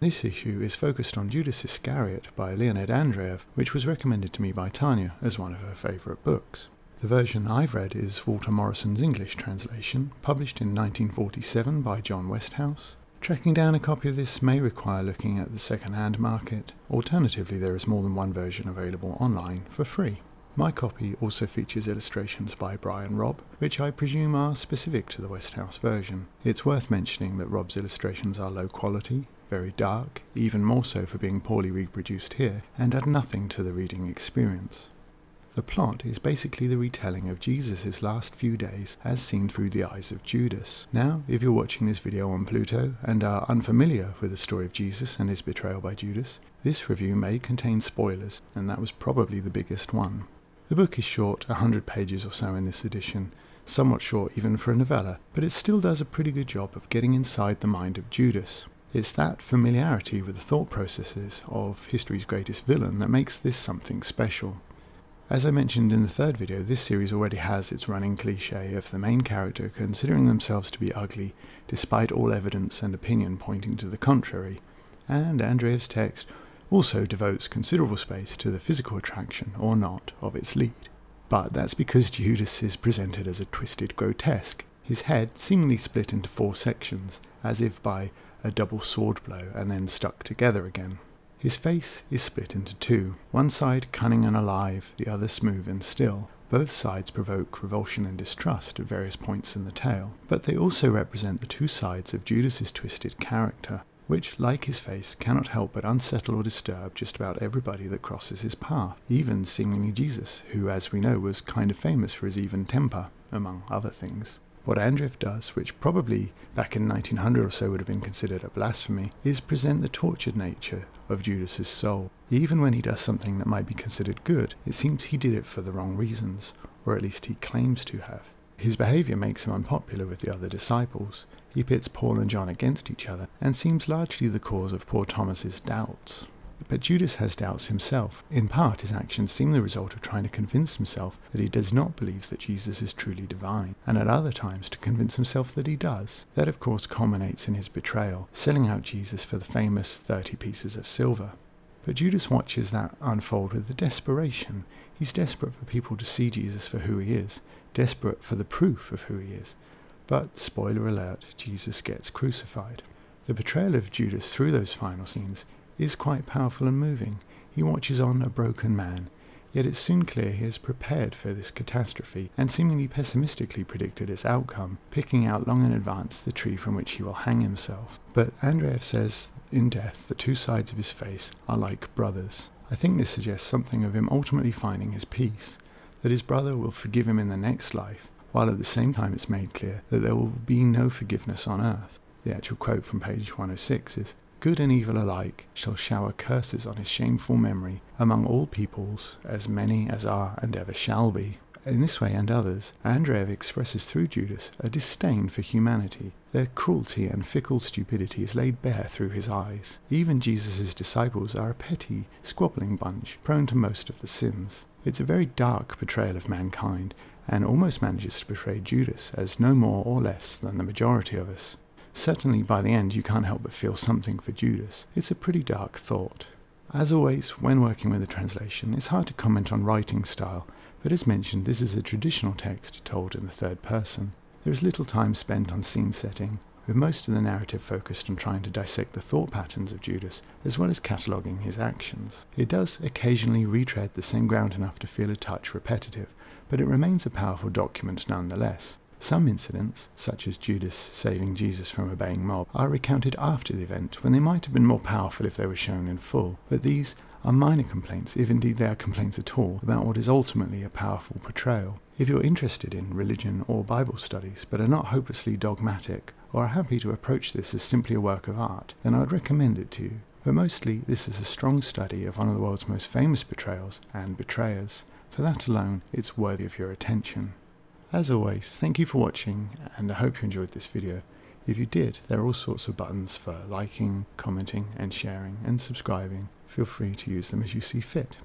This issue is focused on Judas Iscariot by Leonid Andreyev, which was recommended to me by Tanya as one of her favourite books. The version I've read is Walter Morrison's English translation, published in 1947 by John Westhouse. Tracking down a copy of this may require looking at the second-hand market. Alternatively, there is more than one version available online for free. My copy also features illustrations by Brian Robb, which I presume are specific to the Westhouse version. It's worth mentioning that Robb's illustrations are low quality, very dark, even more so for being poorly reproduced here, and add nothing to the reading experience. The plot is basically the retelling of Jesus' last few days as seen through the eyes of Judas. Now, if you're watching this video on Pluto and are unfamiliar with the story of Jesus and his betrayal by Judas, this review may contain spoilers, and that was probably the biggest one. The book is short, 100 pages or so in this edition, somewhat short even for a novella, but it still does a pretty good job of getting inside the mind of Judas. It's that familiarity with the thought processes of history's greatest villain that makes this something special. As I mentioned in the third video, this series already has its running cliche of the main character considering themselves to be ugly, despite all evidence and opinion pointing to the contrary, and Andreyev's text also devotes considerable space to the physical attraction, or not, of its lead. But that's because Judas is presented as a twisted grotesque, his head seemingly split into four sections, as if by a double sword blow and then stuck together again. His face is split into two, one side cunning and alive, the other smooth and still. Both sides provoke revulsion and distrust at various points in the tale, but they also represent the two sides of Judas's twisted character, which, like his face, cannot help but unsettle or disturb just about everybody that crosses his path, even seemingly Jesus, who, as we know, was kind of famous for his even temper, among other things. What Andreyev does, which probably back in 1900 or so would have been considered a blasphemy, is present the tortured nature of Judas's soul. Even when he does something that might be considered good, it seems he did it for the wrong reasons, or at least he claims to have. His behaviour makes him unpopular with the other disciples. He pits Paul and John against each other and seems largely the cause of poor Thomas's doubts. But Judas has doubts himself. In part, his actions seem the result of trying to convince himself that he does not believe that Jesus is truly divine, and at other times to convince himself that he does. That, of course, culminates in his betrayal, selling out Jesus for the famous 30 pieces of silver. But Judas watches that unfold with desperation. He's desperate for people to see Jesus for who he is, desperate for the proof of who he is. But, spoiler alert, Jesus gets crucified. The betrayal of Judas through those final scenes is quite powerful and moving. He watches on a broken man, yet it's soon clear he has prepared for this catastrophe and seemingly pessimistically predicted its outcome, picking out long in advance the tree from which he will hang himself. But Andreyev says in death the two sides of his face are like brothers. I think this suggests something of him ultimately finding his peace, that his brother will forgive him in the next life, while at the same time it's made clear that there will be no forgiveness on earth. The actual quote from page 106 is Good and evil alike shall shower curses on his shameful memory among all peoples, as many as are and ever shall be. In this way and others, Andreyev expresses through Judas a disdain for humanity. Their cruelty and fickle stupidity is laid bare through his eyes. Even Jesus' disciples are a petty, squabbling bunch, prone to most of the sins. It's a very dark portrayal of mankind, and almost manages to portray Judas as no more or less than the majority of us. Certainly by the end you can't help but feel something for Judas. It's a pretty dark thought. As always, when working with a translation, it's hard to comment on writing style, but as mentioned, this is a traditional text told in the third person. There is little time spent on scene setting, with most of the narrative focused on trying to dissect the thought patterns of Judas, as well as cataloguing his actions. It does occasionally retread the same ground enough to feel a touch repetitive, but it remains a powerful document nonetheless. Some incidents, such as Judas saving Jesus from a baying mob, are recounted after the event when they might have been more powerful if they were shown in full, but these are minor complaints, if indeed they are complaints at all, about what is ultimately a powerful portrayal. If you're interested in religion or Bible studies, but are not hopelessly dogmatic, or are happy to approach this as simply a work of art, then I would recommend it to you. But mostly, this is a strong study of one of the world's most famous betrayals and betrayers. For that alone, it's worthy of your attention. As always, thank you for watching, and I hope you enjoyed this video. If you did, there are all sorts of buttons for liking, commenting, and sharing, and subscribing. Feel free to use them as you see fit.